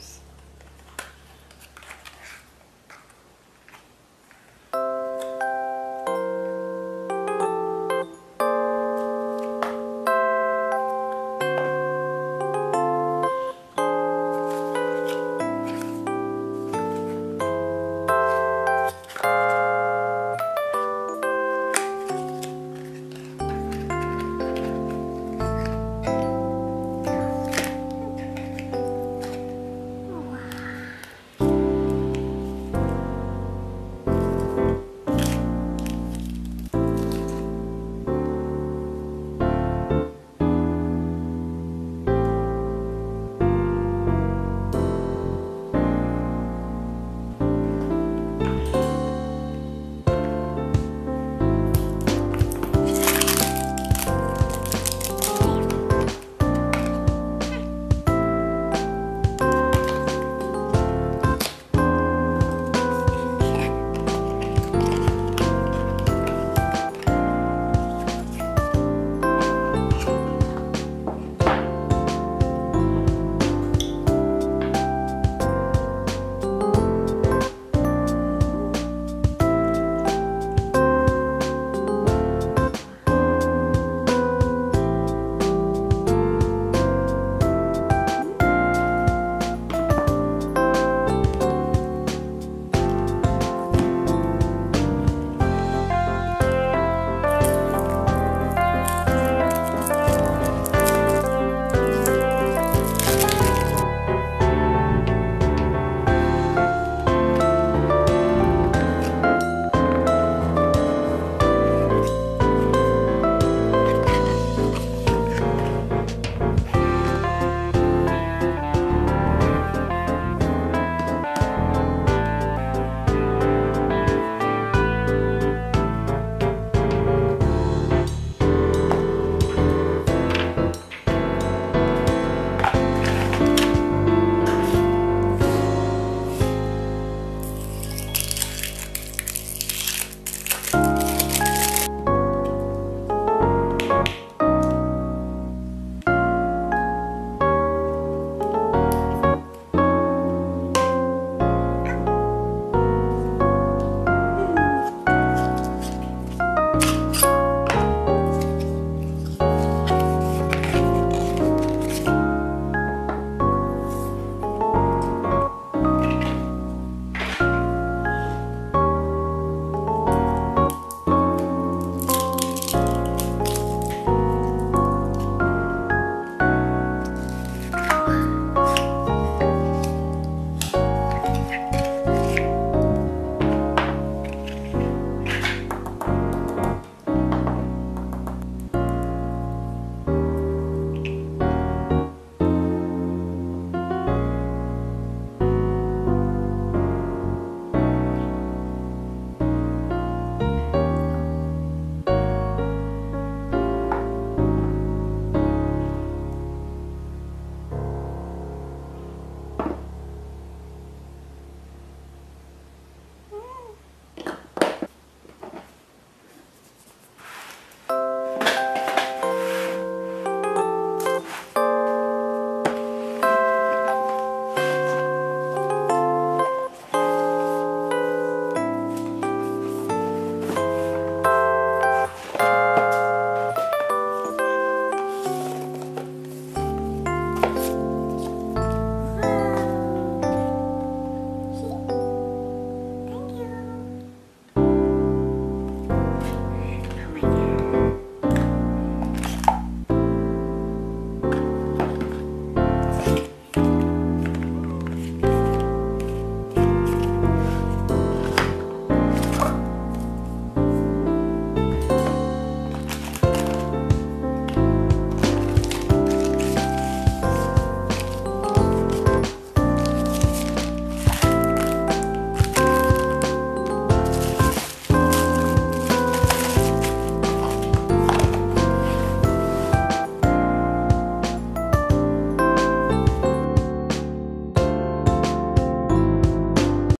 years.